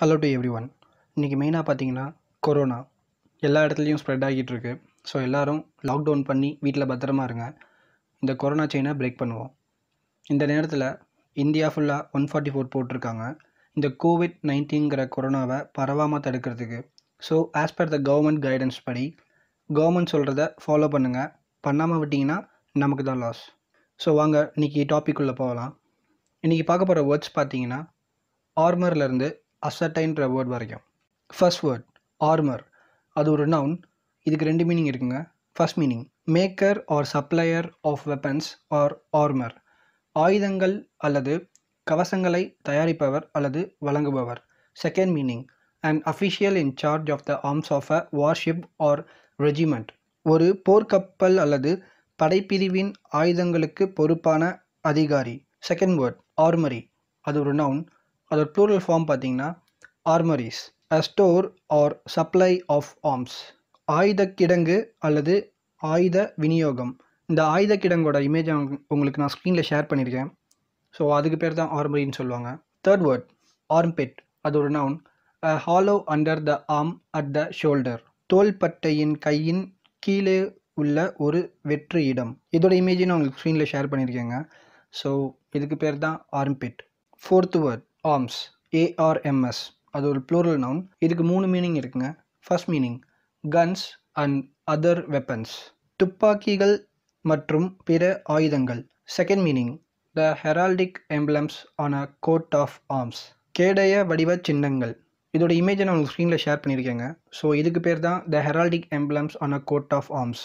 Hello to every one இன்றைக்கி மெயினாக பார்த்தீங்கன்னா கொரோனா எல்லா இடத்துலையும் ஸ்ப்ரெட் ஆகிட்டு இருக்கு. ஸோ எல்லோரும் லாக்டவுன் பண்ணி வீட்டில் பத்திரமா இருங்க. இந்த கொரோனா செயினை பிரேக் பண்ணுவோம். இந்த நேரத்தில் இந்தியா ஃபுல்லாக ஒன் ஃபார்ட்டி ஃபோர் போட்டிருக்காங்க. இந்த கோவிட் நைன்டீன்கிற கொரோனாவை பரவாமல் தடுக்கிறதுக்கு. So as per the government guidance படி கவர்மெண்ட் சொல்கிறத ஃபாலோ பண்ணுங்கள் பண்ணாமல் விட்டிங்கன்னா நமக்கு தான் லாஸ் ஸோ வாங்க இன்றைக்கி டாபிக் உள்ளே போகலாம். இன்றைக்கி பார்க்க போகிற வேர்ட்ஸ் பார்த்தீங்கன்னா ஆர்மர்லேருந்து அசட்டைன்ற வேர்ட் வரைக்கும். ஃபர்ஸ்ட் வேர்ட் ஆர்மர் அது ஒரு நவுன் இதுக்கு ரெண்டு மீனிங் இருக்குங்க. First meaning maker or supplier of weapons or armour ஆயுதங்கள் அல்லது கவசங்களை தயாரிப்பவர் அல்லது வழங்குபவர். Second meaning and official in charge of the arms of a warship or regiment ஒரு போர்க்கப்பல் அல்லது படைப்பிரிவின் ஆயுதங்களுக்கு பொறுப்பான அதிகாரி. செகண்ட் வேர்ட் ஆர்மரி அது ஒரு நவுன் அதோட ப்ளூரல் ஃபார்ம் பார்த்தீங்கன்னா armouries a store or supply of arms ஆயுத கிடங்கு அல்லது ஆயுத விநியோகம். இந்த ஆயுத கிடங்கோட இமேஜை உங்களுக்கு நான் ஸ்க்ரீனில் ஷேர் பண்ணியிருக்கேன். ஸோ அதுக்கு பேர் தான் ஆர்மரின்னு சொல்லுவாங்க. தேர்ட் வேர்ட் ஆர்ம்பெட் அது ஒரு noun a hollow under the arm at the shoulder தோள்பட்டையின் கையின் கீழே உள்ள ஒரு வெற்று இடம். இதோட இமேஜை நான் உங்களுக்கு ஸ்க்ரீனில் ஷேர் பண்ணியிருக்கேங்க. ஸோ இதுக்கு பேர் தான் armpit fourth word arms A R M S அது ஒரு ப்ளூரல் நவுன் இதுக்கு மூணு மீனிங் இருக்குங்க. First meaning guns and other weapons துப்பாக்கிகள் மற்றும் பிற ஆயுதங்கள். Second meaning the heraldic emblems on a coat of arms கேடய வடிவ சின்னங்கள். இதோட இமேஜை நான் உங்களுக்கு ஸ்க்ரீனில் ஷேர் பண்ணியிருக்கேங்க. ஸோ இதுக்கு பேர் தான் the heraldic emblems on a coat of arms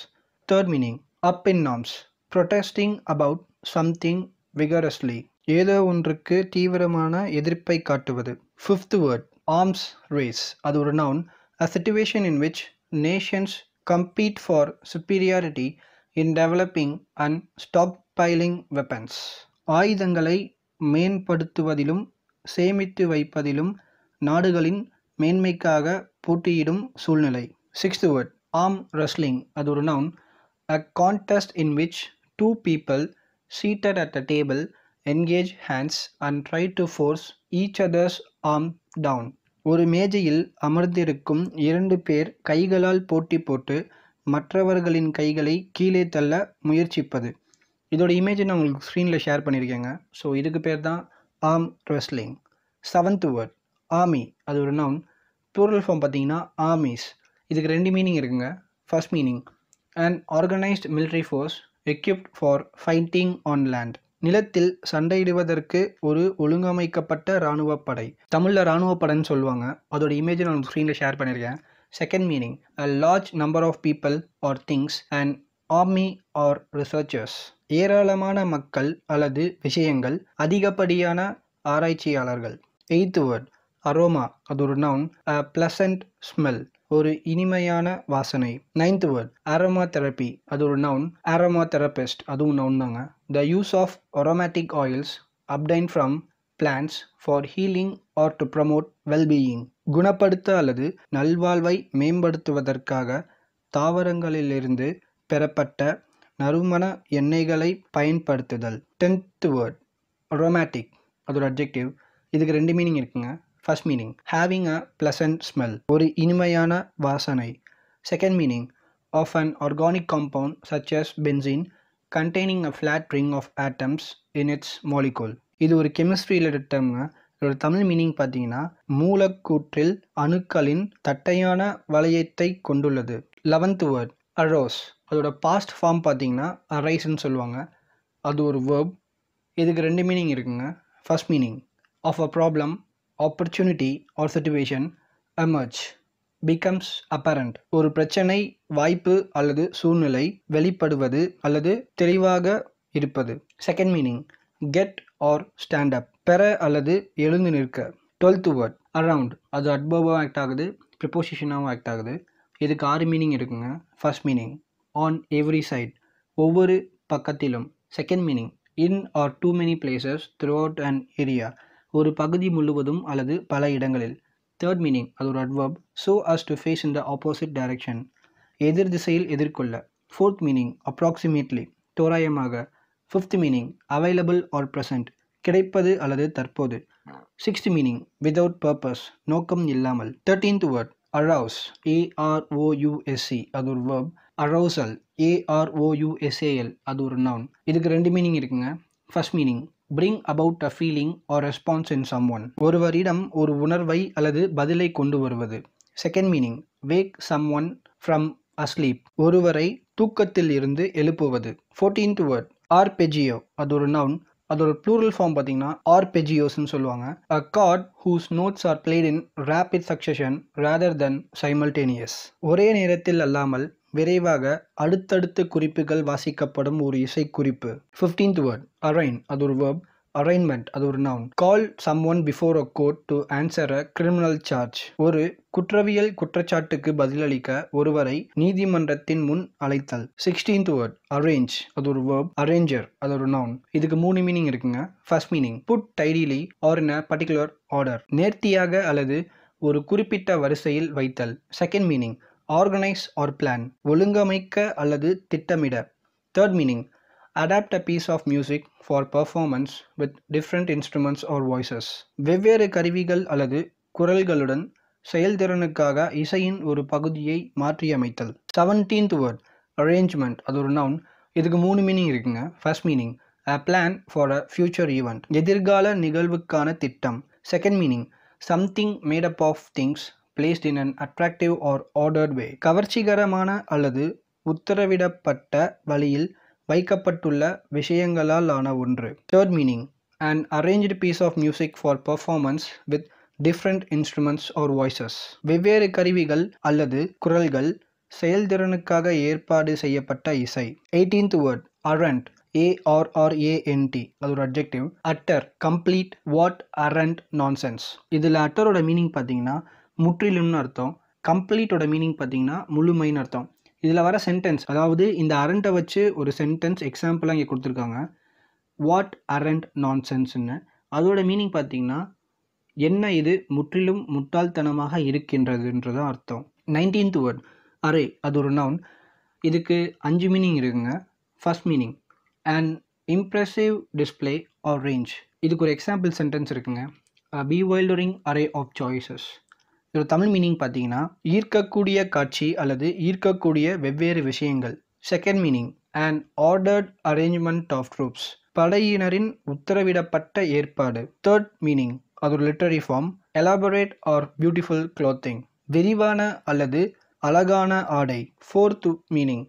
third meaning up in arms protesting about something vigorously ஏதோ ஒன்றுக்கு தீவிரமான எதிர்ப்பை காட்டுவது. ஃபிஃப்த் வேர்ட் ஆர்ம்ஸ் ரேஸ் அது ஒரு noun a situation in which nations compete for superiority in developing and stockpiling weapons ஆயுதங்களை மேம்படுத்துவதிலும் சேமித்து வைப்பதிலும் நாடுகளின் மேன்மைக்காக போட்டியிடும் சூழ்நிலை. சிக்ஸ்த் வேர்ட் ஆம் ரெஸ்லிங் அது ஒரு noun a contest in which two people seated at a table engage hands and try to force each other's arm down ஒரு மேஜையில் அமர்ந்திருக்கும் இரண்டு பேர் கைகளால் போட்டி போட்டு மற்றவர்களின் கைகளை கீழே தள்ள முயற்சிப்பது. இதோட இமேஜை நான் உங்களுக்கு ஸ்க்ரீனில் ஷேர் பண்ணியிருக்கேங்க ஸோ இதுக்கு பேர் தான் arm wrestling seventh word army அது ஒரு நவுன் ப்ளூரல் ஃபார்ம் பார்த்தீங்கன்னா ஆர்மிஸ் இதுக்கு ரெண்டு மீனிங் இருக்குங்க. First meaning and organised military force equipped for fighting on land நிலத்தில் சண்டையிடுவதற்கு ஒரு ஒழுங்கமைக்கப்பட்ட இராணுவ படை. தமிழில் இராணுவ படைன்னு சொல்லுவாங்க. அதோட இமேஜை நான் ஸ்க்ரீனில் ஷேர் பண்ணியிருக்கேன் second meaning a large number of people or things and army or researchers ஏராளமான மக்கள் அல்லது விஷயங்கள் அதிகப்படியான ஆராய்ச்சியாளர்கள். எய்த் வேர்ட் அரோமா அது ஒரு நவுன் அ ப்ளசண்ட் ஸ்மெல் ஒரு இனிமையான வாசனை. நைன்த் வேர்ட் அரோமா தெரப்பி அது ஒரு நவுன் அரோமா தெரபிஸ்ட் அதுவும் நவுன் தாங்க. The use of aromatic oils obtained from plants for healing or to promote wellbeing குணப்படுத்த அல்லது நல்வாழ்வை மேம்படுத்துவதற்காக தாவரங்களிலிருந்து பெறப்பட்ட நறுமண எண்ணெய்களை பயன்படுத்துதல். டென்த் வேர்ட் அரோமேட்டிக் அது ஒரு அப்ஜெக்டிவ் இதுக்கு ரெண்டு மீனிங் இருக்குங்க. First meaning having a pleasant smell ஒரு இனிமையான வாசனை. Second meaning of an organic compound such as benzene containing a flat ring of atoms in its molecule இது ஒரு கெமிஸ்ட்ரி ரிலேட்டட் டேர்முங்க இதோட தமிழ் மீனிங் பார்த்தீங்கன்னா மூலக்கூற்றில் அணுக்களின் தட்டையான வளையத்தை கொண்டுள்ளது. லெவன்த் வேர்ட் அரோஸ் அதோட பாஸ்ட் ஃபார்ம் பார்த்தீங்கன்னா அரைஸ்ன்னு சொல்லுவாங்க. அது ஒரு வேர்ப் இதுக்கு ரெண்டு மீனிங் இருக்குங்க. First meaning of a problem opportunity or situation emerge becomes apparent ஒரு பிரச்சனை வாய்ப்பு அல்லது சூழ்நிலை வெளிப்படுவது அல்லது தெளிவாக இருப்பது. Second meaning get or stand up பெற அல்லது எழுந்து நிற்க. டுவெல்த் வேர்ட் அரவுண்ட் அது அட்போவாக ஆக்ட் ஆகுது ப்ரிப்போசிஷனாகவும் ஆக்ட் ஆகுது. இதுக்கு ஆறு மீனிங் இருக்குங்க. First meaning on every side ஒவ்வொரு பக்கத்திலும். Second meaning in or to many places throughout and area ஒரு பகுதி முழுவதும் அல்லது பல இடங்களில். தேர்ட் மீனிங் அது ஒரு adverb so as to face in the opposite direction எதிர் திசையில் எதிர்கொள்ள. ஃபோர்த் மீனிங் அப்ராக்சிமேட்லி தோராயமாக. Fifth meaning available or present கிடைப்பது அல்லது தற்போது. சிக்ஸ்த் மீனிங் விதவுட் பர்பஸ் நோக்கம் இல்லாமல். தேர்ட்டீன்த் வேர்ட் அரவுஸ் ஏஆர்ஓயூஎஸ்சி அது ஒரு வேர்ப் அரௌசல் ஏஆர்ஓயூஎஸ்ஏஎல் அது ஒரு நவுன் இதுக்கு ரெண்டு மீனிங் இருக்குங்க. First meaning bring about a feeling or response in someone ஒருவரிடம் ஒரு உணர்வை அல்லது பதிலை கொண்டு வருவது. Second meaning wake someone from asleep ஒருவரை தூக்கத்தில் இருந்து எழுப்புவது. ஃபோர்டீன்த் வேர்ட் ஆர்பெஜியோ அது ஒரு நவுன் அதோட ப்ளூரல் ஃபார்ம் பார்த்தீங்கன்னா ஆர்பெஜியோஸ்னு சொல்லுவாங்க. A chord whose notes are played in rapid succession rather than simultaneous ஒரே நேரத்தில் அல்லாமல் விரைவாக அடுத்தடுத்த குறிப்புகள் வாசிக்கப்படும் ஒரு இசைக்குறிப்பு. ஃபிஃப்டீன்த் வேர்ட் அரைன் அது ஒரு வேர்ப் அரைன்மெண்ட் அது ஒரு noun call someone before a court to answer a criminal charge ஒரு குற்றவியல் குற்றச்சாட்டுக்கு பதிலளிக்க ஒருவரை நீதிமன்றத்தின் முன் அழைத்தல். சிக்ஸ்டீன்த் வேர்ட் அரேஞ்ச் அது ஒரு வேர்ப் அரேஞ்சர் அது ஒரு நவுன் இதுக்கு மூணு மீனிங் இருக்குங்க. First meaning put tidily or in a particular order நேர்த்தியாக அல்லது ஒரு குறிப்பிட்ட வரிசையில் வைத்தல். Second meaning organise or plan ஒழுங்கமைக்க அல்லது திட்டமிட. Third meaning adapt a piece of music for performance with different instruments or voices வெவ்வேறு கருவிகள் அல்லது குரல்களுடன் செயல்திறனுக்காக இசையின் ஒரு பகுதியை மாற்றியமைத்தல். செவன்டீன்த் வேர்ட் அரேஞ்ச்மெண்ட் அது ஒரு நவுன் இதுக்கு மூணு மீனிங் இருக்குங்க. First meaning a plan for a future event எதிர்கால நிகழ்வுக்கான திட்டம். Second meaning something made up of things placed in an attractive or ordered way கவர்ச்சிகரமான அல்லது உத்தரவிடப்பட்ட வழியில் வைக்கப்பட்டுள்ள விஷயங்களால் ஆன ஒன்று. Third meaning and arranged piece of music for performance with different instruments or voices வெவ்வேறு கருவிகள் அல்லது குரல்கள் செயல்திறனுக்காக ஏற்பாடு செய்யப்பட்ட இசை. Eighteenth word arrant A R R A N T அது ஒரு objective utter complete what arrant nonsense இதில் அட்டரோட மீனிங் பார்த்தீங்கன்னா முற்றிலும்னு அர்த்தம். கம்ப்ளீட்டோட மீனிங் பார்த்தீங்கன்னா முழுமைன்னு அர்த்தம். இதில் வர சென்டென்ஸ் அதாவது இந்த அரண்ட்டை வச்சு ஒரு சென்டென்ஸ் எக்ஸாம்பிளாக இங்கே கொடுத்துருக்காங்க. வாட் அரண்ட் நான்சென்ஸ்னு அதோட மீனிங் பார்த்தீங்கன்னா என்ன இது முற்றிலும் முட்டாள்தனமாக இருக்கின்றதுன்றது அர்த்தம். நைன்டீன்த் வேர்ட் அரே அது ஒரு நவுன் இதுக்கு அஞ்சு மீனிங் இருக்குங்க. First meaning and impressive display or range இதுக்கு ஒரு எக்ஸாம்பிள் சென்டென்ஸ் இருக்குங்க. Bewildering array of choices இதோட தமிழ் மீனிங் பார்த்தீங்கன்னா ஈர்க்கக்கூடிய காட்சி அல்லது ஈர்க்கக்கூடிய வெவ்வேறு விஷயங்கள். Second meaning and ordered arrangement of troops படையினரின் உத்தரவிடப்பட்ட ஏற்பாடு. தேர்ட் மீனிங் அது ஒரு literary form elaborate or beautiful clothing விரிவான அல்லது அழகான ஆடை. ஃபோர்த் மீனிங்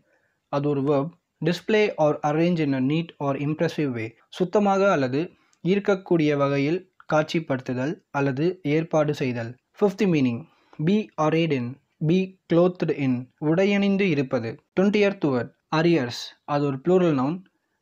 அது ஒரு verb display or arrange in a neat or impressive way சுத்தமாக அல்லது ஈர்க்கக்கூடிய வகையில் காட்சிப்படுத்துதல் அல்லது ஏற்பாடு செய்தல். Fifth meaning be arrayed in be clothed in உடையணிந்து இருப்பது. டுவெண்ட்டியர்த் வேர்ட் அரியர்ஸ் அது ஒரு ப்ளூரல் நவுன்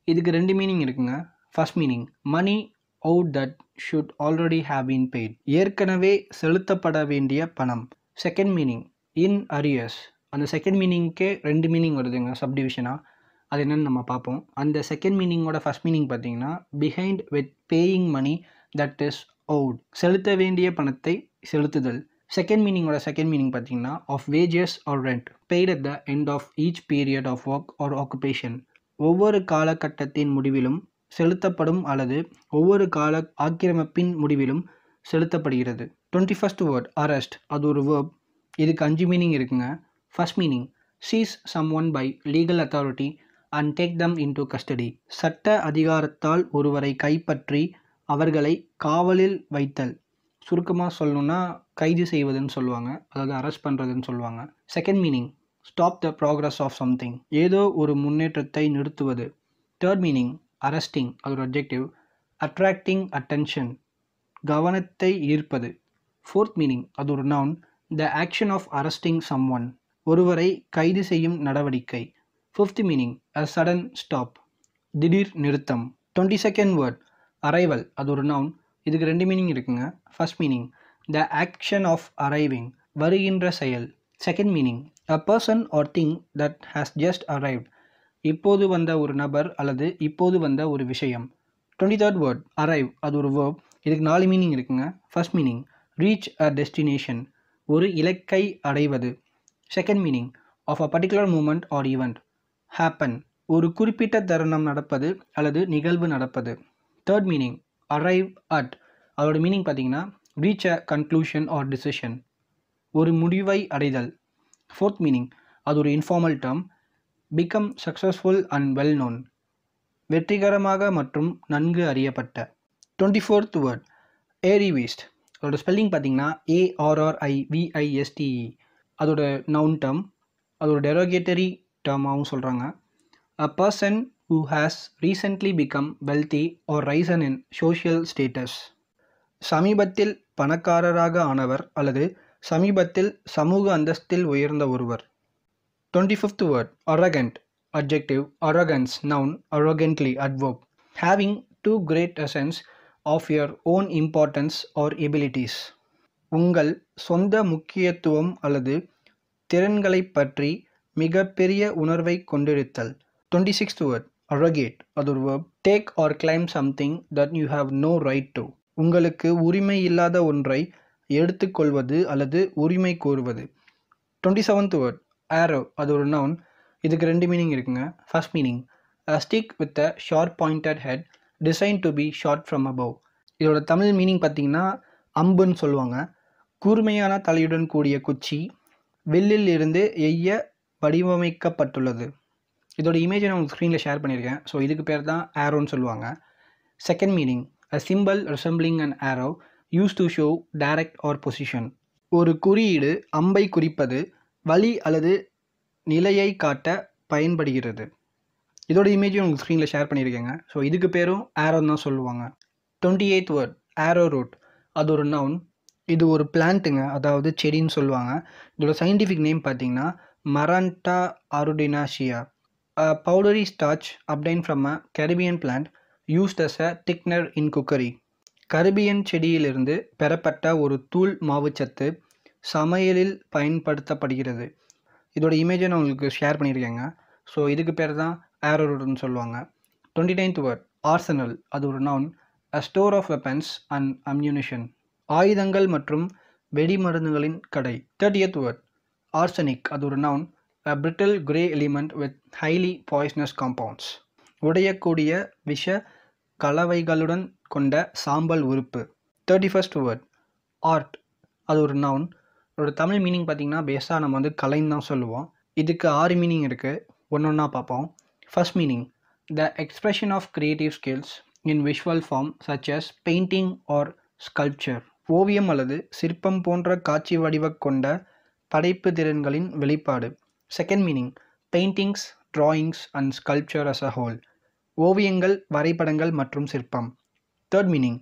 இதுக்கு ரெண்டு மீனிங் இருக்குங்க. First meaning money out that should already have been paid ஏற்கனவே செலுத்தப்பட வேண்டிய பணம். செகண்ட் மீனிங் இன் அரியர்ஸ் அந்த செகண்ட் மீனிங்க்கே ரெண்டு மீனிங் வருதுங்க சப்டிவிஷனாக அது என்னென்னு நம்ம பார்ப்போம். அந்த செகண்ட் மீனிங்கோட ஃபர்ஸ்ட் மீனிங் பார்த்தீங்கன்னா behind with paying money that is owed செலுத்த வேண்டிய பணத்தை செலுத்துதல். செகண்ட் மீனிங்கோட செகண்ட் மீனிங் பார்த்தீங்கன்னா of wages or rent paid at the end of each period of work or occupation ஒவ்வொரு காலகட்டத்தின் முடிவிலும் செலுத்தப்படும் அல்லது ஒவ்வொரு கால ஆக்கிரமிப்பின் முடிவிலும் செலுத்தப்படுகிறது. டுவெண்ட்டி ஃபஸ்ட் வேர்ட் அரெஸ்ட் அது ஒரு வேர்ப் இதுக்கு அஞ்சு மீனிங் இருக்குங்க. First meaning seize someone by legal authority and take them into custody சட்ட அதிகாரத்தால் ஒருவரை கைப்பற்றி அவர்களை காவலில் வைத்தல். சுருக்கமாக சொல்லணும்னா கைது செய்வதுன்னு சொல்லுவாங்க. அதாவது அரெஸ்ட் பண்ணுறதுன்னு சொல்லுவாங்க. Second meaning stop the progress of something ஏதோ ஒரு முன்னேற்றத்தை நிறுத்துவது. தேர்ட் மீனிங் அரெஸ்டிங் அது ஒரு அப்ஜெக்டிவ் அட்ராக்டிங் அட்டென்ஷன் கவனத்தை ஈர்ப்பது. ஃபோர்த் மீனிங் அது ஒரு noun the action of arresting someone ஒருவரை கைது செய்யும் நடவடிக்கை. Fifth meaning a sudden stop திடீர் நிறுத்தம். டுவெண்ட்டி செகண்ட் வேர்ட் அரைவல் அது ஒரு நவுன் இதுக்கு ரெண்டு மீனிங் இருக்குங்க. First meaning the action of arriving வருகின்ற செயல். Second meaning a person or thing that has just arrived இப்போது வந்த ஒரு நபர் அல்லது இப்போது வந்த ஒரு விஷயம். டுவெண்ட்டி தேர்ட் வேர்ட் அரைவ் அது ஒரு வேர்ப் இதுக்கு நாலு மீனிங் இருக்குங்க. First meaning reach a destination ஒரு இலக்கை அடைவது. Second meaning of a particular moment or event happen ஒரு குறிப்பிட்ட தருணம் நடப்பது அல்லது நிகழ்வு நடப்பது. தேர்ட் மீனிங் அரைவ் அட் அதோட மீனிங் பார்த்தீங்கன்னா reach a conclusion or decision ஒரு முடிவை அடைதல். ஃபோர்த் மீனிங் அது ஒரு informal term become successful and well known வெற்றிகரமாக மற்றும் நன்கு அறியப்பட்ட. Twenty fourth word arriviste அதோட ஸ்பெல்லிங் பார்த்தீங்கன்னா A R R I V I S T E அதோட நவுன் டேர்ம் அதோட டெரோகேட்டரி டேர்மாகவும் சொல்கிறாங்க a person who has recently become wealthy or risen in social status சமீபத்தில் பணக்காரராக ஆனவர் அல்லது சமீபத்தில் சமூக அந்தஸ்தில் உயர்ந்த ஒருவர். Twenty fifth word arrogant adjective arrogance noun arrogantly adverb. Having too great a sense of your own importance or abilities உங்கள் சொந்த முக்கியத்துவம் அல்லது திறன்களைப் பற்றி மிகப்பெரிய உணர்வை கொண்டிருத்தல். டுவெண்ட்டி சிக்ஸ்த் வேர்ட் அரகேட் அது ஒரு verb take or claim something that you have no right to உங்களுக்கு உரிமை இல்லாத ஒன்றை எடுத்துக்கொள்வது அல்லது உரிமை கோருவது. டுவெண்ட்டி செவன்த் வேர்ட் ஆரோ அது ஒரு நவுன் இதுக்கு ரெண்டு மீனிங் இருக்குங்க. First meaning stick with a sharp pointed head design to be shot from a bow இதோட தமிழ் மீனிங் பார்த்தீங்கன்னா அம்புன்னு சொல்லுவாங்க. கூர்மையான தலையுடன் கூடிய குச்சி வில்லில் இருந்து எய்ய வடிவமைக்கப்பட்டுள்ளது. இதோட இமேஜை நான் உங்களுக்கு ஸ்க்ரீனில் ஷேர் பண்ணியிருக்கேன். ஸோ இதுக்கு பேர் தான் ஆரோன்னு சொல்லுவாங்க. Second meaning a symbol resembling and arrow use to show direct or position ஒரு குறியீடு அம்பை குறிப்பது வழி அல்லது நிலையை காட்ட பயன்படுகிறது. இதோட இமேஜும் உங்களுக்கு ஸ்க்ரீனில் ஷேர் பண்ணியிருக்கேங்க. ஸோ இதுக்கு பேரும் ஆரோன்னு தான் சொல்லுவாங்க. Twenty eighth word arrowroot அது ஒரு நவுன் இது ஒரு பிளான்ட்டுங்க அதாவது செடின்னு சொல்லுவாங்க. இதோட சயின்டிஃபிக் நேம் பார்த்தீங்கன்னா Maranta arundinacea powdery starch obtained from a Caribbean plant used as a thickener in cookery Caribbean செடியிலிருந்து பெறப்பட்ட ஒரு தூள் மாவுச்சத்து சமையலில் பயன்படுத்தப்படுகிறது. இதோட இமேஜை நான் உங்களுக்கு ஷேர் பண்ணியிருக்கேங்க. ஸோ இதுக்கு பேர் தான் ஆரோரூட்னு சொல்லுவாங்க. டுவெண்ட்டி நைன்த் வேர்ட் ஆர்சனல் அது ஒரு noun a store of weapons and ammunition ஆயுதங்கள் மற்றும் வெடிமருந்துகளின் கடை. தேர்ட்டியத் வேர்ட் ஆர்சனிக் அது ஒரு noun a brittle grey element with highly poisonous compounds உடையக்கூடிய விஷ கலவைகளுடன் கொண்ட சாம்பல் உறுப்பு. தேர்ட்டி ஃபஸ்ட் வேர்ட் ஆர்ட் அது ஒரு நவுன் அதோட தமிழ் மீனிங் பார்த்திங்கன்னா பேஸாக நம்ம வந்து கலைன்னு தான் சொல்லுவோம். இதுக்கு ஆறு மீனிங் இருக்குது ஒன்று ஒன்றா பார்ப்போம். First meaning the expression of creative skills in visual form such as painting or sculpture ஓவியம் அல்லது சிற்பம் போன்ற காட்சி வடிவ கொண்ட படைப்பு திறன்களின் வெளிப்பாடு. Second meaning paintings drawings and sculpture as a whole ஓவியங்கள் வரைபடங்கள் மற்றும் சிற்பம். Third meaning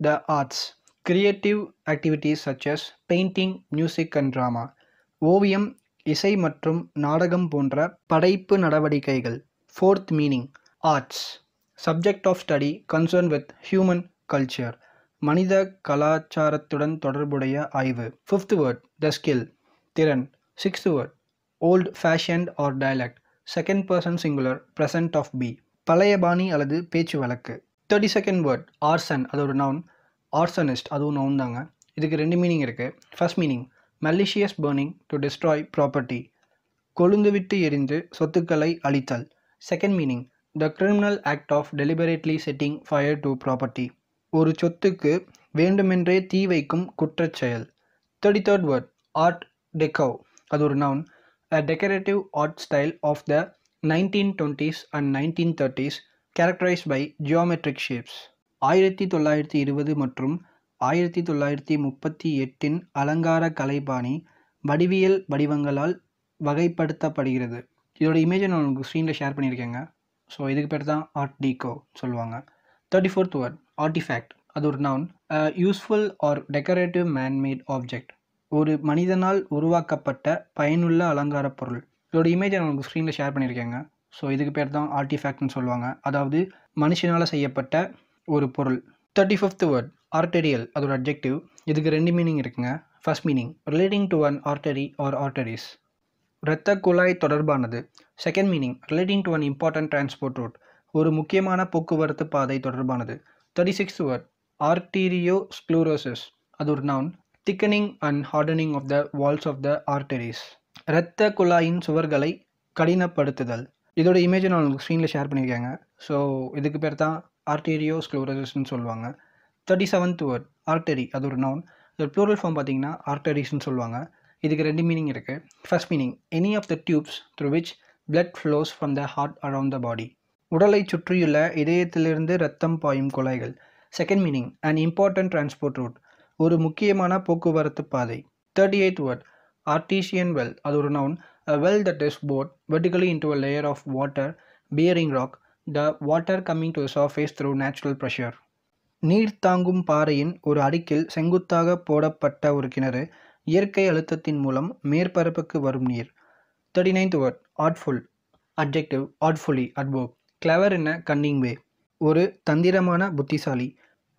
the arts creative activities such as painting music and drama ஓவியம் இசை மற்றும் நாடகம் போன்ற படைப்பு நடவடிக்கைகள். Fourth meaning arts subject of study concern with human culture மனித கலாச்சாரத்துடன் தொடர்புடைய ஆய்வு. ஃபிஃப்த் வேர்ட் த ஸ்கில் திறன். Sixth word old fashioned or dialect second person singular present of be பழைய பாணி அல்லது பேச்சு வழக்கு தேர்ட்டி செகண்ட் வேர்ட் ஆர்சன் அது ஒரு நவுன் ஆர்சனிஸ்ட் அதுவும் நவுன் தாங்க. இதுக்கு ரெண்டு மீனிங் இருக்குது first meaning malicious burning to destroy property கொழுந்துவிட்டு எரிந்து சொத்துக்களை அழித்தல். Second meaning the criminal act of deliberately setting fire to property ஒரு சொத்துக்கு வேண்டுமென்றே தீ வைக்கும் குற்றச்செயல் thirty third word art deco அது ஒரு noun a decorative art style of the nineteen and and nineteen thirties characterize by geometric shapes ஆயிரத்தி தொள்ளாயிரத்தி இருபது மற்றும் ஆயிரத்தி தொள்ளாயிரத்தி முப்பத்தி எட்டின் அலங்கார கலைபாணி வடிவியல் வடிவங்களால் வகைப்படுத்தப்படுகிறது. இதோட இமேஜை நான் உங்களுக்கு ஸ்க்ரீனில் ஷேர் பண்ணியிருக்கேங்க. ஸோ இதுக்கு பேர் தான் ஆர்ட் டீகோ சொல்லுவாங்க. தேர்ட்டி ஃபோர்த் வேர்ட் ஆர்டிஃபேக்ட் அது ஒரு noun useful or decorative manmade object ஒரு மனிதனால் உருவாக்கப்பட்ட பயனுள்ள அலங்கார பொருள். இதோட இமேஜை நான் உங்களுக்கு ஸ்க்ரீனில் ஷேர் பண்ணியிருக்கேங்க. ஸோ இதுக்கு பேர் தான் ஆர்டிஃபேக்ட்னு சொல்லுவாங்க. அதாவது மனுஷனால் செய்யப்பட்ட ஒரு பொருள். தேர்ட்டி ஃபிஃப்த் வேர்ட் ஆர்டெரியல் அதோட அப்ஜெக்டிவ் இதுக்கு ரெண்டு மீனிங் இருக்குங்க. First meaning relating to an artery or arteries இரத்த குழாய் தொடர்பானது. Second meaning relating to an important transport route ஒரு முக்கியமான போக்குவரத்து பாதை தொடர்பானது. Thirty six word arteriosclerosis அது ஒரு noun thickening and hardening of the walls of the arteries இரத்த குழாயின் சுவர்களை கடினப்படுத்துதல். இதோட இமேஜை நான் உங்களுக்கு ஸ்க்ரீனில் ஷேர் பண்ணியிருக்கேங்க. ஸோ இதுக்கு பேர் தான் ஆர்டீரியோ ஸ்க்ளூரோசிஸ்ன்னு சொல்லுவாங்க. தேர்ட்டி செவன்த் வேர்ட் ஆர்டரி அது ஒரு நவுன் இதோட ப்ளூரல் ஃபார்ம் பார்த்தீங்கன்னா ஆர்டரிஸ்ன்னு சொல்லுவாங்க. இதுக்கு ரெண்டு மீனிங் இருக்குது first meaning any of the tubes through which blood flows from the heart around the body உடலை சுற்றியுள்ள இதயத்திலிருந்து ரத்தம் பாயும் குழாய்கள். Second meaning and important transport route ஒரு முக்கியமான போக்குவரத்து பாதை. Thirty eight word artesian well அது ஒரு noun a well that is bored vertically into a layer of water bearing rock the water coming to surface through natural pressure நீர் தாங்கும் பாறையின் ஒரு அடுக்கில் செங்குத்தாக போடப்பட்ட ஒரு கிணறு இயற்கை அழுத்தத்தின் மூலம் மேற்பரப்புக்கு வரும் நீர். Thirty ninth word artful adjective artfully adverb clever என்ன கன்னிங் வே ஒரு தந்திரமான புத்திசாலி.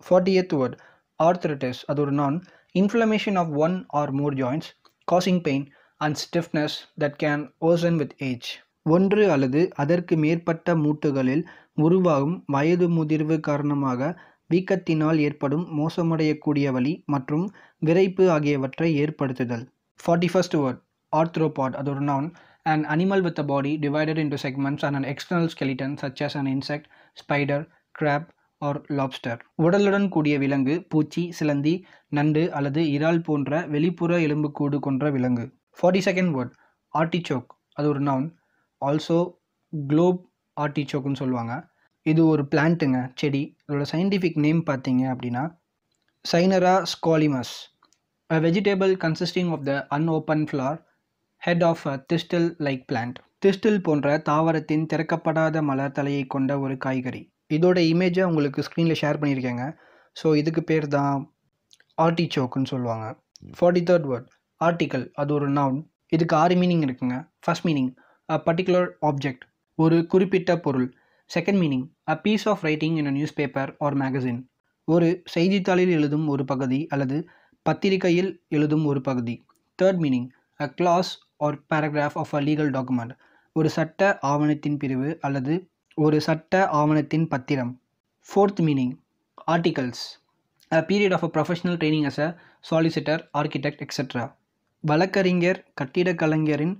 ஃபார்ட்டி எய்த் வேர்ட் ஆர்த்ரட்டிஸ் அது ஒரு noun inflammation of one or more joints causing pain and stiffness that can worsen with age ஒன்று அல்லது அதற்கு மேற்பட்ட மூட்டுகளில் உருவாகும் வயது முதிர்வு காரணமாக வீக்கத்தினால் ஏற்படும் மோசமடையக்கூடிய வலி மற்றும் விரைப்பு ஆகியவற்றை ஏற்படுத்துதல். ஃபார்ட்டி ஃபஸ்ட் வேர்ட் ஆர்த்ரோபாட் அது ஒரு நான் an animal with a body divided into segments and an external skeleton such as an insect, spider, crab or lobster உடலுடன் கூடிய விலங்கு பூச்சி சிலந்தி நண்டு அல்லது இறால் போன்ற வெளிப்புற எலும்புக்கூடு கொன்ற விலங்கு. ஃபார்ட்டி செகண்ட் வேர்ட் ஆர்டிச்சோக் அது ஒரு நவுன் ஆல்சோ குளோப் ஆர்டிச்சோக்குன்னு சொல்லுவாங்க. இது ஒரு பிளான்ட்டுங்க செடி. இதோட சயின்டிஃபிக் நேம் பார்த்தீங்க அப்படின்னா Cynara scolymus a vegetable consisting of the unopened flower head of a thistle like plant thistle போன்ற தாவரத்தின் திறக்கப்படாத மலர் தலையை கொண்ட ஒரு காய்கறி. இதோட இமேஜை உங்களுக்கு ஸ்க்ரீனில் ஷேர் பண்ணியிருக்கேங்க. ஸோ இதுக்கு பேர் தான் ஆர்டி சோக்குன்னு சொல்லுவாங்க. ஃபார்ட்டி தேர்ட் வேர்ட் ஆர்டிக்கல் அது ஒரு நவுன் இதுக்கு ஆறு மீனிங் இருக்குங்க. First meaning a particular object ஒரு குறிப்பிட்ட பொருள். Second meaning a piece of writing in a newspaper or magazine ஒரு செய்தித்தாளில் எழுதும் ஒரு பகுதி அல்லது பத்திரிகையில் எழுதும் ஒரு பகுதி. Third meaning a clause or paragraph of a legal document ஒரு சட்ட ஆவணத்தின் பிரிவு அல்லது ஒரு சட்ட ஆவணத்தின் பத்திரம். Fourth meaning articles a period of a professional training as a solicitor architect etcetera வழக்கறிஞர் கட்டிடக் கலைஞரின்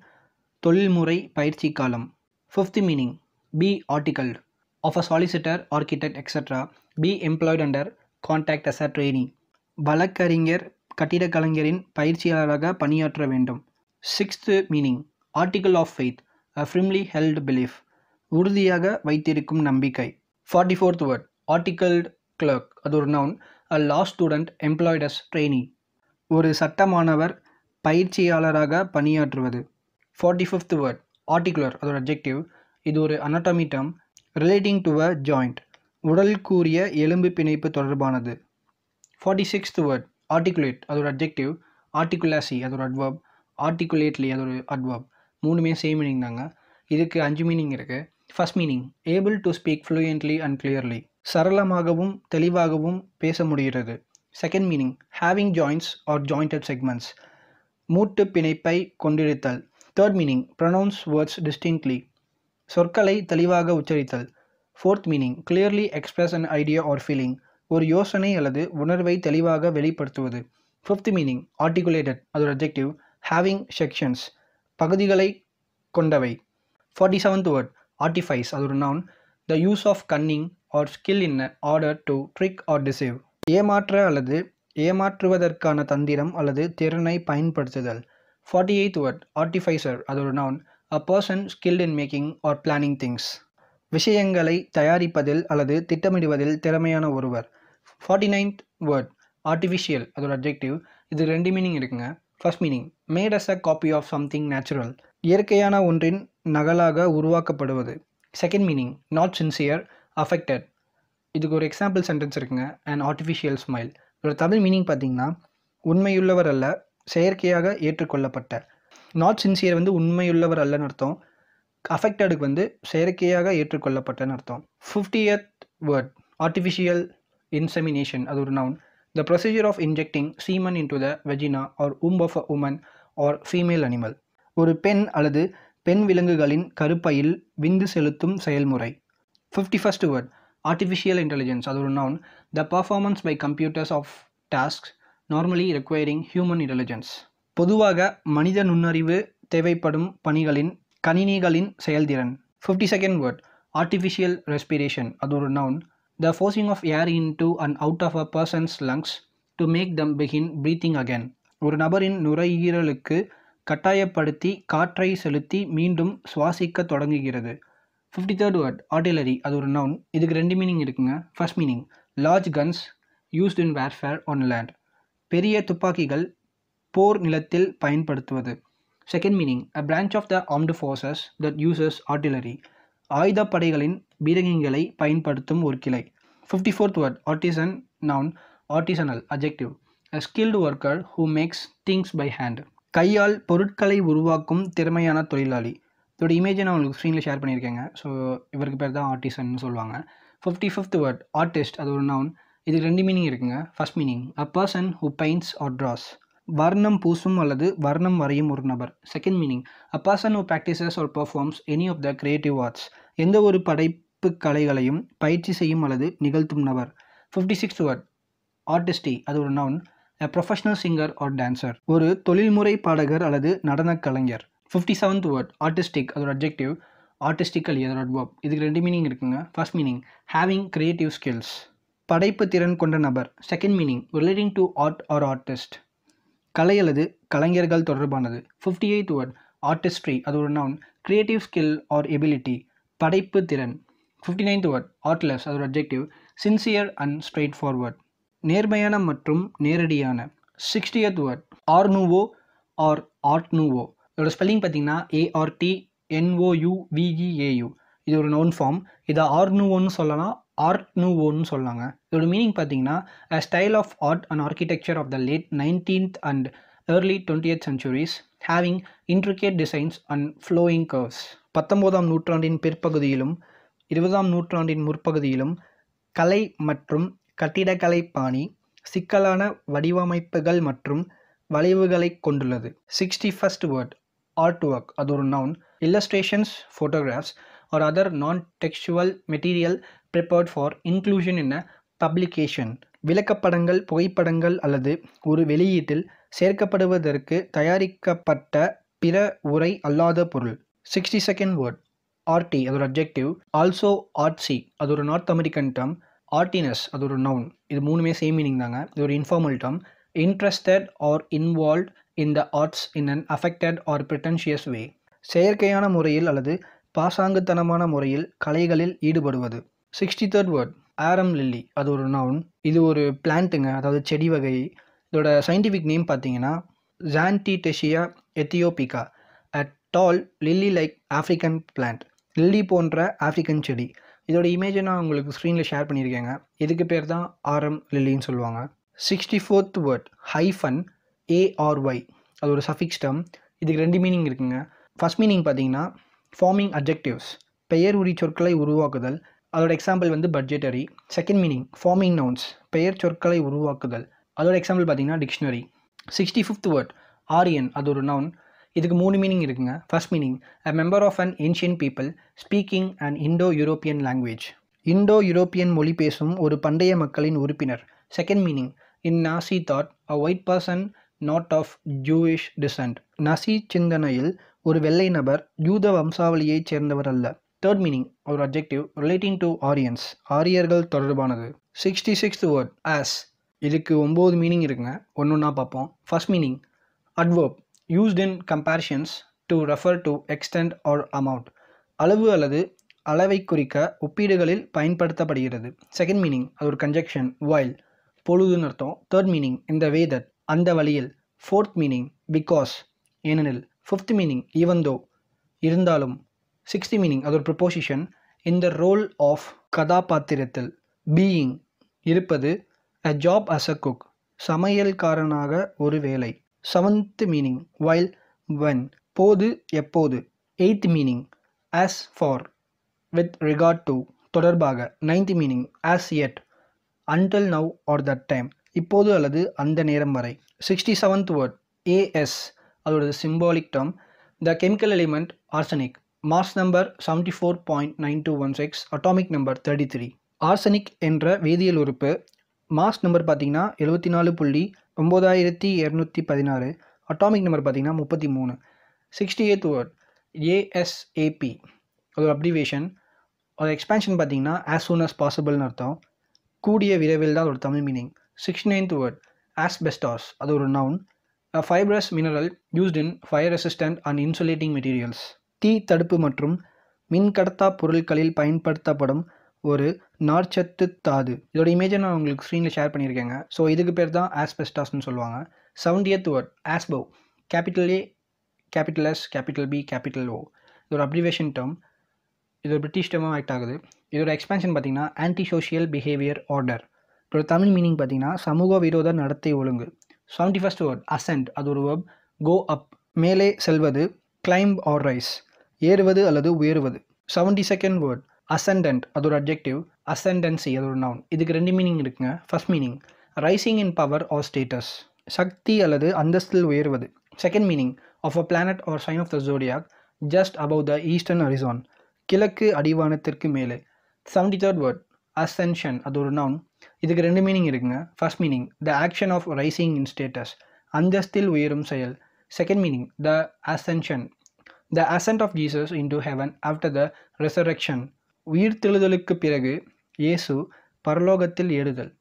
தொழில்முறை பயிற்சி காலம். Fifth meaning be articled of a solicitor architect etcetera be employed under contract as a trainee வழக்கறிஞர் கட்டிடக் கலைஞரின் பயிற்சியாளராக பணியாற்ற வேண்டும். Sixth meaning article of faith a firmly held belief உறுதியாக வைத்திருக்கும் நம்பிக்கை. Forty fourth word articled clerk அது ஒரு noun a law student employed as trainee ஒரு சட்டமானவர் பயிற்சியாளராக பணியாற்றுவது. ஃபார்ட்டி ஃபிஃப்த் வேர்ட் ஆர்டிகுலர் அதோட அப்ஜெக்டிவ் இது ஒரு anatomy term relating to a joint உடல் கூறிய எலும்பு பிணைப்பு தொடர்பானது. ஃபார்ட்டி சிக்ஸ்த் வேர்ட் ஆர்டிகுலேட் அதோட அப்ஜெக்டிவ் ஆர்டிகுலாசி அதோட அட்வர்ப் ஆர்டிகுலேட்லி அதோட அட்வர்ப் மூணுமே சேம் மீனிங் தாங்க. இதுக்கு அஞ்சு மீனிங் இருக்குது first meaning able to speak fluently and clearly சரளமாகவும் தெளிவாகவும் பேச முடிகிறது. Second meaning having joints or jointed segments மூட்டு பிணைப்பை கொண்டிருத்தல். Third meaning pronounce words distinctly சொற்களை தெளிவாக உச்சரித்தல். Fourth meaning clearly express and idea or feeling ஒரு யோசனை அல்லது உணர்வை தெளிவாக வெளிப்படுத்துவது. ஃபிஃப்த் மீனிங் ஆர்டிகுலேட்டட் அதோட அப்ஜெக்டிவ் ஹேவிங் செக்ஷன்ஸ் பகுதிகளை கொண்டவை. ஃபார்ட்டி செவன்த் வேர்ட் ஆர்டிஃபைஸ் அது ஒரு noun the use of cunning or skill in order to trick or deceive ஏமாற்ற அல்லது ஏமாற்றுவதற்கான தந்திரம் அல்லது திறனை பயன்படுத்துதல். ஃபார்ட்டி எயித் வேர்ட் ஆர்டிஃபைசர் அது ஒரு noun a person skilled in making or planning things விஷயங்களை தயாரிப்பதில் அல்லது திட்டமிடுவதில் திறமையான ஒருவர். ஃபார்ட்டி நைன்த் வேர்ட் ஆர்டிஃபிஷியல் அதோட அப்ஜெக்டிவ் இது ரெண்டு மீனிங் இருக்குங்க. First meaning made as a copy of something natural இயற்கையான ஒன்றின் நகலாக உருவாக்கப்படுவது. Second meaning not sincere affected இதுக்கு ஒரு எக்ஸாம்பிள் சென்டென்ஸ் இருக்குங்க. அண்ட் ஆர்டிஃபிஷியல் ஸ்மைல் இதோட தமிழ் மீனிங் பார்த்தீங்கன்னா உண்மையுள்ளவர் அல்ல செயற்கையாக ஏற்றுக்கொள்ளப்பட்ட. நாட் சின்சியர் வந்து உண்மையுள்ளவர் அல்லன்னு அர்த்தம். அஃபெக்டடுக்கு வந்து செயற்கையாக ஏற்றுக்கொள்ளப்பட்டன்னு அர்த்தம். ஃபிஃப்டியத் வேர்ட் ஆர்டிஃபிஷியல் இன்செமினேஷன் அது ஒரு noun the procedure of injecting semen into the vagina or womb of a woman or female animal ஒரு பெண் அல்லது பெண் விலங்குகளின் கருப்பையில் விந்து செலுத்தும் செயல்முறை. Fifty first word artificial intelligence அது ஒரு noun the performance by computers of task normally requiring human intelligence பொதுவாக மனித நுண்ணறிவு தேவைப்படும் பணிகளின் கணினிகளின் செயல்திறன். Fifty second word artificial respiration அது ஒரு noun the forcing of air into and out of a person's lungs to make them begin breathing again ஒரு நபரின் நுரையீரலுக்கு கட்டாயப்படுத்தி காற்றை செலுத்தி மீண்டும் சுவாசிக்க தொடங்குகிறது. ஃபிஃப்டி தேர்ட் வேர்ட் ஆர்டிலரி அது ஒரு நவுன் இதுக்கு ரெண்டு மீனிங் இருக்குங்க. First meaning large guns used in warfare on land பெரிய துப்பாக்கிகள் போர் நிலத்தில் பயன்படுத்துவது. Second meaning a branch of the armed forces that uses artillery ஆயுதப்படைகளின் பீரங்கிகளை பயன்படுத்தும் ஒரு கிளை. Fifty fourth word artisan noun artisanal adjective a skilled worker who makes things by hand கையால் பொருட்களை உருவாக்கும் திறமையான தொழிலாளி. இதோட இமேஜை நான் உங்களுக்கு ஸ்க்ரீனில் ஷேர் பண்ணியிருக்கேங்க. ஸோ இவருக்கு பேர் தான் ஆர்டிசன் சொல்லுவாங்க. ஃபிஃப்டி ஃபிஃப்த் வேர்ட் ஆர்டிஸ்ட் அது ஒரு நவுன் இதுக்கு ரெண்டு மீனிங் இருக்குங்க. First meaning a person who paints or draws வர்ணம் பூசும் அல்லது வர்ணம் வரையும் ஒரு நபர். Second meaning a person who practises or performs any of the creative arts எந்த ஒரு படைப்பு கலைகளையும் பயிற்சி செய்யும் அல்லது நிகழ்த்தும் நபர். ஃபிஃப்டி சிக்ஸ் வேர்ட் ஆர்டிஸ்டி அது ஒரு noun a professional singer or dancer ஒரு தொழில்முறை பாடகர் அல்லது நடனக் கலைஞர். ஃபிஃப்டி செவன்த் வேர்ட் ஆர்டிஸ்டிக் அதோட அப்ஜெக்டிவ் ஆர்டிஸ்டிக்கல் அதோட வேர்ப் இதுக்கு ரெண்டு மீனிங் இருக்குங்க. First meaning having creative skills படைப்பு திறன் கொண்ட நபர். Second meaning relating to art or artist கலை அல்லது கலைஞர்கள் தொடர்பானது. ஃபிஃப்டி எயித் வேர்ட் ஆர்டிஸ்ட்ரி அது ஒரு noun creative skill or ability படைப்பு திறன். ஃபிஃப்டி நைன்த் வேர்ட் ஆர்ட்லெஸ் அதோட objective sincere and straight forward நேர்மையான மற்றும் நேரடியான. Sixtieth word art nouveau or art nouveau இதோட ஸ்பெல்லிங் பார்த்தீங்கன்னா ஏஆர்டி என்ஓயுவிஇஏயு இது ஒரு நவுன் ஃபார்ம் இதை ஆர்னுவோன்னு சொல்லலாம். ஆர்ட்னுவோன்னு சொல்லாங்க. இதோட மீனிங் பார்த்தீங்கன்னா a style of art and architecture of the late nineteenth and early twentieth centuries having intricate designs and flowing curves பத்தொம்போதாம் நூற்றாண்டின் பிற்பகுதியிலும் இருபதாம் நூற்றாண்டின் முற்பகுதியிலும் கலை மற்றும் கட்டிடக்கலை பாணி சிக்கலான வடிவமைப்புகள் மற்றும் வளைவுகளை கொண்டுள்ளது. Sixty first word art work அது ஒரு noun illustrations photographs or other non textual material prepared for inclusion in a publication விளக்கப்படங்கள் புகைப்படங்கள் அல்லது ஒரு வெளியீட்டில் சேர்க்கப்படுவதற்கு தயாரிக்கப்பட்ட பிற உரை அல்லாத பொருள். சிக்ஸ்டி செகண்ட் வேர்ட் ஆர்டி அது ஒரு அப்ஜெக்டிவ் ஆல்சோ ஆர்ட்சி அது ஒரு நார்த் அமெரிக்கன் டேர்ம் ஆர்டினஸ் அது ஒரு நவுன் இது மூணுமே சேம் மீனிங் தாங்க. இது ஒரு informal term interested or involve in the arts in an affected or pretentious way செயற்கையான முறையில் அல்லது பாசாங்குத்தனமான முறையில் கலைகளில் ஈடுபடுவது. Sixty third word arum lily அது ஒரு நவுன் இது ஒரு பிளான்ட்டுங்க அதாவது செடி வகை. இதோட சயின்டிஃபிக் நேம் பார்த்தீங்கன்னா Zantedeschia aethiopica a tall lily like African plant lily போன்ற ஆஃப்ரிக்கன் செடி. இதோட இமேஜை நான் உங்களுக்கு ஸ்க்ரீனில் ஷேர் பண்ணியிருக்கேங்க. இதுக்கு பேர் தான் ஆர்எம் லில்லின்னு சொல்லுவாங்க. Sixty fourth word hyphen A R Y அது ஒரு சஃபிக்ஸ் டேர்ம் இதுக்கு ரெண்டு மீனிங் இருக்குங்க. ஃபர்ஸ்ட் மீனிங் பார்த்தீங்கன்னா ஃபார்மிங் அப்ஜெக்டிவ்ஸ் பெயர் உரி சொற்களை உருவாக்குதல். அதோட எக்ஸாம்பிள் வந்து budgetary second meaning forming nouns பெயர் சொற்களை உருவாக்குதல். அதோட எக்ஸாம்பிள் பார்த்தீங்கன்னா dictionary sixty fifth word Aryan அது ஒரு நவுன் இதுக்கு மூணு மீனிங் இருக்குங்க. First meaning a member of an ancient people speaking and Indo European language Indo European மொழி பேசும் ஒரு பண்டைய மக்களின் உறுப்பினர். Second meaning in Nazi thought a white person not of Jewish descent Nazi சிந்தனையில் ஒரு வெள்ளை நபர் யூத வம்சாவளியைச் சேர்ந்தவர் அல்ல. தேர்ட் மீனிங் ஒரு அப்ஜெக்டிவ் ரிலேட்டிங் டு ஆரியன்ஸ் ஆரியர்கள் தொடர்பானது. சிக்ஸ்டி சிக்ஸ்த் வேர்ட் ஆஸ் இதுக்கு ஒம்பது மீனிங் இருக்குங்க. ஒன்று ஒன்றா பார்ப்போம். First meaning adverb used in comparisons to refer to extent or amount. அளவு அல்லது அளவை குறிக்க ஒப்பீடுகளில் பயன்படுத்தப்படுகிறது. செகண்ட் மீனிங் அது ஒரு கன்ஜெக்ஷன் வைல் பொழுதுன்னு அர்த்தம். தேர்ட் மீனிங் இந்த வே தட் அந்த வழியில். ஃபோர்த் மீனிங் பிகாஸ் ஏனெனில் ஃபிஃப்த் மீனிங் ஈவந்தோ இருந்தாலும் சிக்ஸ்த் மீனிங் அது ஒரு ப்ரிப்போசிஷன் இந்த ரோல் ஆஃப் கதாபாத்திரத்தில் பீயிங் இருப்பது a job as a cook சமையல்காரனாக ஒரு வேலை. செவன்த் மீனிங் வைல் வென் போது எப்போது? Eighth meaning as far with regard to தொடர்பாக. Ninth meaning as yet until now or that time இப்போது அல்லது அந்த நேரம் வரை. Sixty seventh word A S அதோட symbolic term the chemical element arsenic mass number seventy four point nine two one six atomic number thirty three arsenic என்ற வேதியியல் உறுப்பு mass number பார்த்தீங்கன்னா எழுபத்தி நாலு புள்ளி ஒம்பதாயிரத்தி இரநூத்தி பதினாறு. அட்டாமிக் நம்பர் பார்த்தீங்கன்னா முப்பத்தி மூணு. சிக்ஸ்டி எய்த் வேர்ட் ஏஎஸ்ஏபி அது அப்டிவேஷன் ஒரு எக்ஸ்பேன்ஷன் பார்த்திங்கன்னா ஆஸ் சூன் அஸ் பாசிபிள்னு அர்த்தம். கூடிய விரைவில் தான் ஒரு Tamil meaning sixty ninth word asbestos அது ஒரு noun a fibrous mineral used in fire resistant and insulating materials தீ தடுப்பு மற்றும் மின்கடத்தா பொருட்களில் பயன்படுத்தப்படும் ஒரு நார்ச்சத்து தாது. இதோட இமேஜை நான் உங்களுக்கு ஸ்க்ரீனில் ஷேர் பண்ணியிருக்கேங்க. ஸோ இதுக்கு பேர் தான் ஆஸ்பெஸ்டாஸ்னு சொல்லுவாங்க. Seventieth word ASBO capital A capital S capital B capital O இது ஒரு அப்ரிவேஷன் டேர்ம் இது ஒரு பிரிட்டிஷ் டேர்மாக ஆக்ட் ஆகுது. இதோட எக்ஸ்பேன்ஷன் பார்த்தீங்கன்னா ஆன்டி சோஷியல் பிஹேவியர் ஆர்டர் இதோட தமிழ் மீனிங் பார்த்தீங்கன்னா சமூக விரோத நடத்தை ஒழுங்கு. செவன்டி ஃபஸ்ட் வேர்ட் அசென்ட் அது ஒரு வேர்ப் கோ அப் மேலே செல்வது கிளைம்ப் ஆர் ரைஸ் ஏறுவது அல்லது உயருவது. செவன்டி செகண்ட் வேர்ட் அசண்டன்ட் அது ஒரு அப்ஜெக்டிவ் அசண்டன்சி அது ஒரு நவுன் இதுக்கு ரெண்டு மீனிங் இருக்குங்க. First meaning rising in power or status சக்தி அல்லது அந்தஸ்தில் உயர்வது. Second meaning of a planet or sign of the zodiac just above the eastern horizon கிழக்கு அடிவானத்திற்கு மேலே. செவன்டி தேர்ட் வேர்ட் அசென்ஷன் அது ஒரு நவுன் இதுக்கு ரெண்டு மீனிங் இருக்குங்க. First meaning the action of rising in status அந்தஸ்தில் உயரும் செயல். Second meaning the ascension the ascent of Jesus in to heaven after the resurrection உயிர்த்தெழுதலுக்கு பிறகு இயேசு பரலோகத்தில் ஏறுதல்.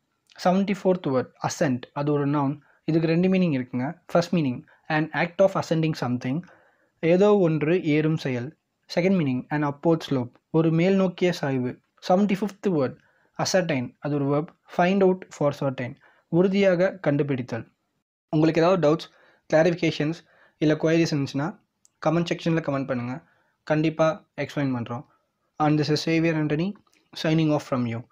செவன்டி ஃபோர்த் வேர்ட் அசென்ட் அது ஒரு நவுன் இதுக்கு ரெண்டு மீனிங் இருக்குங்க. First meaning and act of ascending something ஏதோ ஒன்று ஏறும் செயல். Second meaning and upward slope ஒரு மேல் நோக்கிய சாய்வு. செவன்டி ஃபிஃப்த் வேர்ட் அசர்டைன் அது ஒரு verb find out for certain உறுதியாக கண்டுபிடித்தல். உங்களுக்கு ஏதாவது டவுட்ஸ் கிளாரிஃபிகேஷன்ஸ் இல்லை கொயரிஸ் இருந்துச்சுன்னா கமெண்ட் செக்ஷனில் கமெண்ட் பண்ணுங்கள் கண்டிப்பாக எக்ஸ்பிளைன் பண்ணுறோம் and this is Savior Anthony signing off from you.